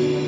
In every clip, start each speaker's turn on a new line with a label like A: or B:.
A: It's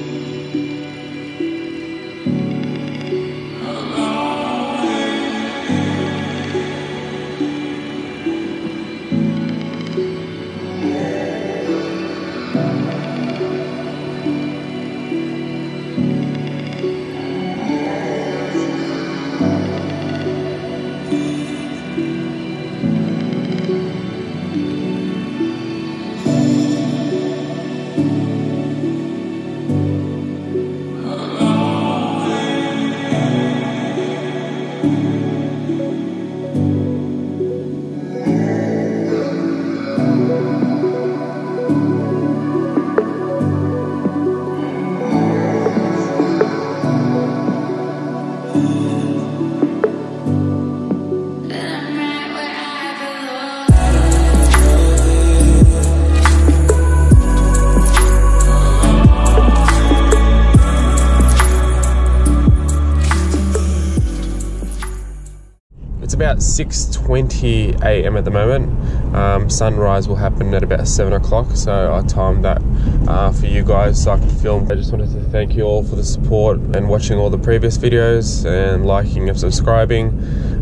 A: about 6.20 a.m. at the moment. Um, sunrise will happen at about 7 o'clock, so I timed that uh, for you guys so I can film. I just wanted to thank you all for the support and watching all the previous videos and liking and subscribing.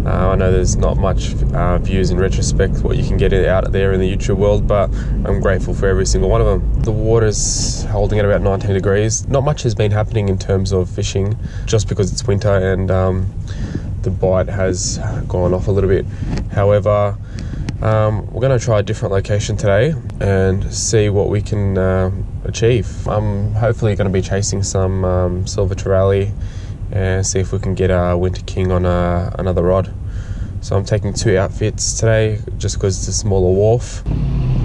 A: Uh, I know there's not much uh, views in retrospect what you can get out there in the YouTube world, but I'm grateful for every single one of them. The water's holding at about 19 degrees. Not much has been happening in terms of fishing, just because it's winter and um, the bite has gone off a little bit. However, um, we're going to try a different location today and see what we can uh, achieve. I'm hopefully going to be chasing some um, silver trevally and see if we can get a winter king on a, another rod. So I'm taking two outfits today just because it's a smaller wharf.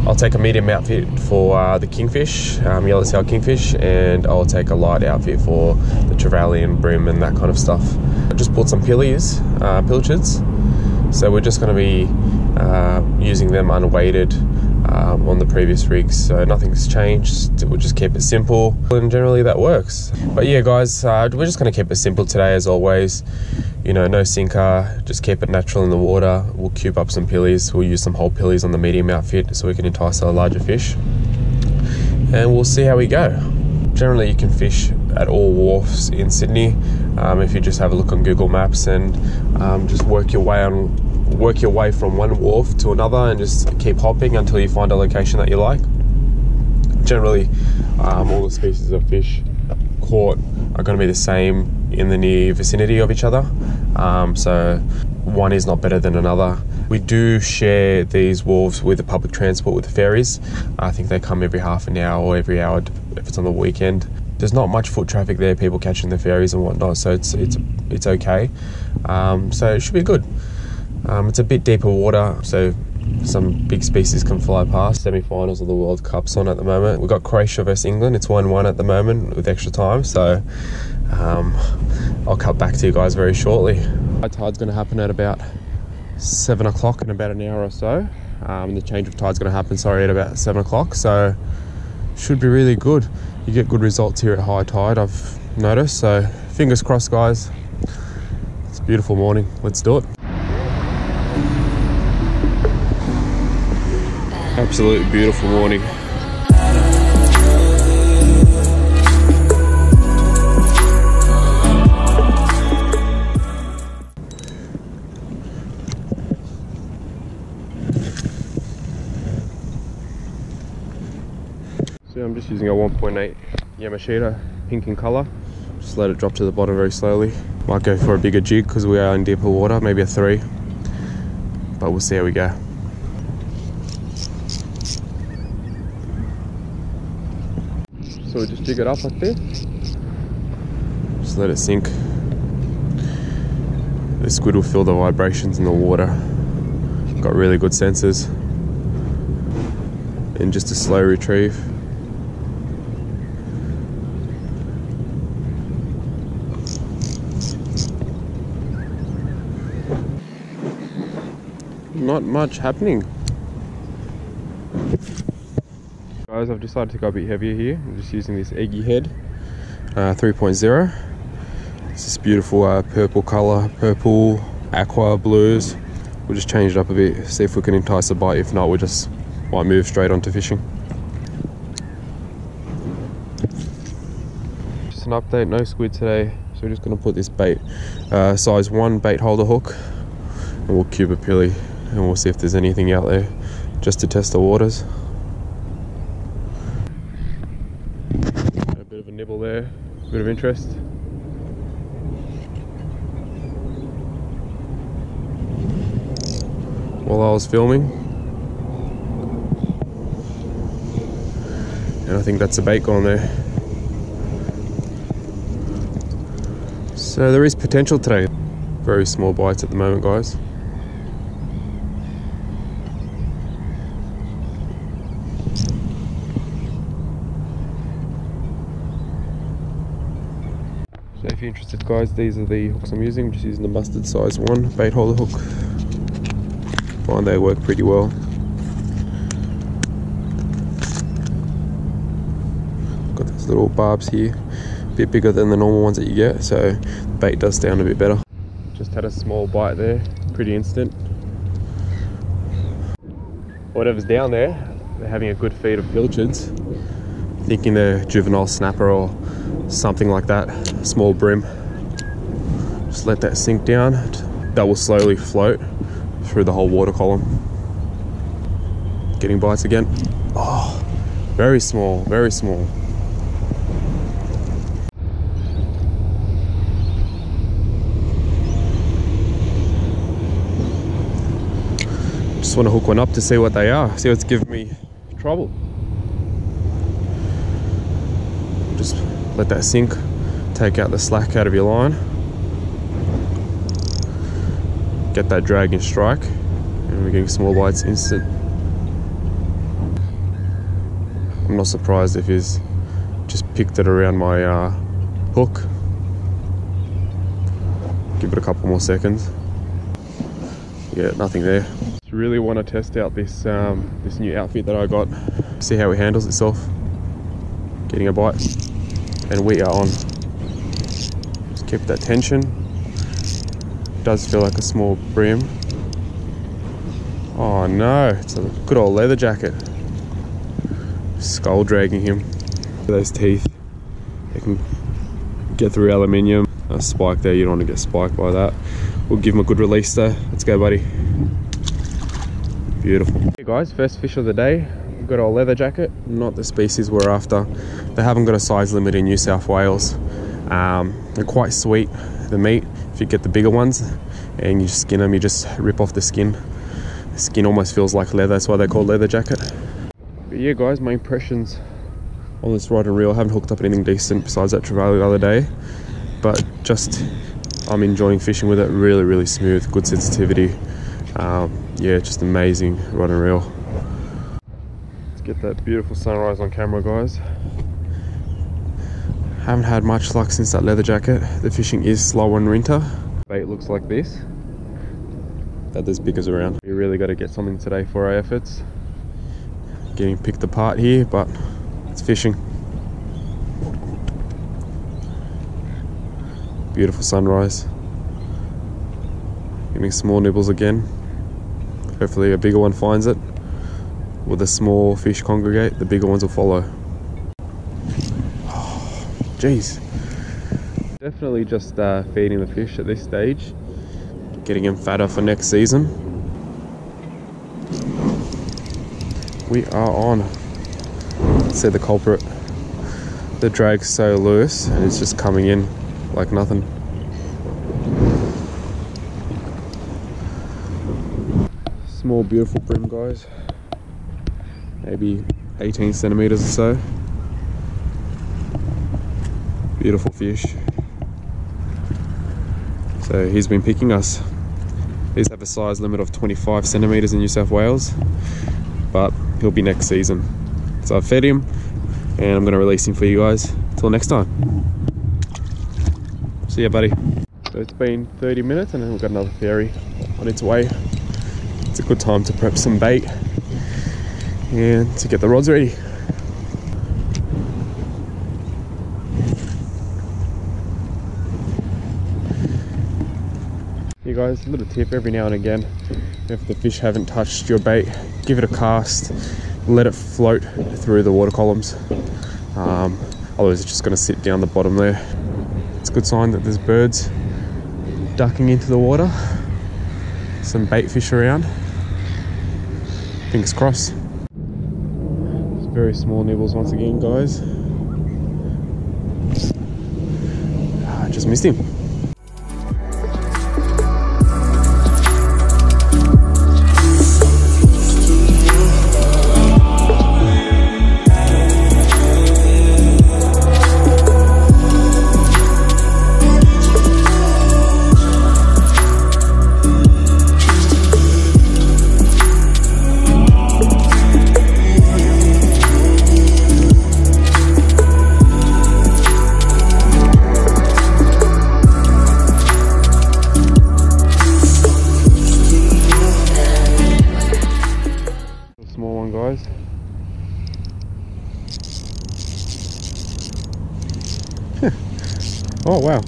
A: I'll take a medium outfit for uh, the kingfish, um, yellow tail kingfish, and I'll take a light outfit for the trevally and bream and that kind of stuff. I just bought some pillies, uh, pilchards, so we're just going to be uh, using them unweighted um, on the previous rigs. So nothing's changed. We'll just keep it simple, and generally that works. But yeah, guys, uh, we're just going to keep it simple today, as always. You know, no sinker, just keep it natural in the water. We'll cube up some pillies. We'll use some whole pillies on the medium outfit so we can entice a larger fish. And we'll see how we go. Generally, you can fish at all wharfs in Sydney um, if you just have a look on Google Maps and um, just work your way on work your way from one wharf to another and just keep hopping until you find a location that you like. Generally, um, all the species of fish caught are going to be the same in the near vicinity of each other. Um, so one is not better than another. We do share these wharves with the public transport with the ferries. I think they come every half an hour or every hour if it's on the weekend. There's not much foot traffic there, people catching the ferries and whatnot, so it's it's it's okay. Um, so it should be good. Um, it's a bit deeper water, so some big species can fly past. Semi-finals of the World Cup's on at the moment. We've got Croatia versus England. It's 1-1 at the moment with extra time, so um, I'll cut back to you guys very shortly. High tide's going to happen at about 7 o'clock in about an hour or so. Um, the change of tide's going to happen, sorry, at about 7 o'clock, so should be really good. You get good results here at high tide, I've noticed, so fingers crossed, guys. It's a beautiful morning. Let's do it. Absolutely beautiful morning. I'm just using a 1.8 Yamashita, pink in colour. Just let it drop to the bottom very slowly. Might go for a bigger jig because we are in deeper water, maybe a three. But we'll see how we go. So we just jig it up like this. Just let it sink. The squid will feel the vibrations in the water. Got really good sensors. And just a slow retrieve. Not much happening. Guys, I've decided to go a bit heavier here. I'm just using this Eggy head uh, 3.0. It's this beautiful uh, purple color, purple, aqua, blues. We'll just change it up a bit, see if we can entice a bite. If not, we'll just might move straight onto fishing. just an update, no squid today. So we're just gonna put this bait, uh, size one bait holder hook, and we'll cube a pilly, and we'll see if there's anything out there, just to test the waters. A bit of a nibble there, a bit of interest. While I was filming, and I think that's a bait gone there. So there is potential today. Very small bites at the moment, guys. So if you're interested guys, these are the hooks I'm using. I'm just using the Mustad size one bait holder hook. Find they work pretty well. Got these little barbs here, a bit bigger than the normal ones that you get, so the bait does stand a bit better. Just had a small bite there, pretty instant. Whatever's down there, they're having a good feed of pilchards. Thinking they're juvenile snapper or something like that, small bream. Just let that sink down. That will slowly float through the whole water column. Getting bites again. Oh, very small, very small. Just want to hook one up to see what they are, see what's giving me trouble. Just let that sink, take out the slack out of your line. Get that drag and strike, and we're getting small bites instant. I'm not surprised if he's just picked it around my uh, hook. Give it a couple more seconds. Yeah, nothing there. Just really want to test out this um, this new outfit that I got. See how it handles itself. Getting a bite, and we are on. Just keep that tension. Does feel like a small bream. Oh no, it's a good old leather jacket. Skull dragging him. Those teeth, they can get through aluminium. A spike there, you don't want to get spiked by that. We'll give him a good release though. Let's go, buddy. Beautiful. Hey guys, first fish of the day. Got our leather jacket, not the species we're after. They haven't got a size limit in New South Wales. Um, they're quite sweet, the meat. If you get the bigger ones and you skin them, you just rip off the skin. The skin almost feels like leather, that's why they're called leather jacket. But yeah guys, my impressions on this rod and reel. I haven't hooked up anything decent besides that trevally the other day. But just, I'm enjoying fishing with it. Really, really smooth, good sensitivity. Um, yeah, just amazing rod and reel. Let's get that beautiful sunrise on camera, guys. Haven't had much luck since that leather jacket. The fishing is slow in winter. Bait looks like this. That there's biggers around. We really got to get something today for our efforts. Getting picked apart here, but it's fishing. Beautiful sunrise. Getting small nibbles again. Hopefully a bigger one finds it. Will the small fish congregate, the bigger ones will follow. Jeez. Definitely just uh, feeding the fish at this stage. Getting him fatter for next season. We are on. See the culprit. The drag's so loose and it's just coming in like nothing. Small, beautiful bream, guys. Maybe 18 centimeters or so. Beautiful fish. So he's been picking us. These have a size limit of 25 centimeters in New South Wales, but he'll be next season. So I've fed him and I'm going to release him for you guys. Until next time. See ya, buddy. So it's been 30 minutes and then we've got another ferry on its way. It's a good time to prep some bait and to get the rods ready. Guys, a little tip every now and again, if the fish haven't touched your bait, give it a cast, let it float through the water columns. Um, Otherwise, it's just going to sit down the bottom there. It's a good sign that there's birds ducking into the water. Some bait fish around. Fingers crossed. It's very small nibbles once again, guys. Ah, just missed him. Oh wow,